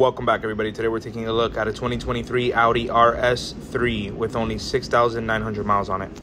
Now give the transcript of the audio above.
Welcome back, everybody. Today we're taking a look at a 2023 Audi RS3 with only 6,900 miles on it.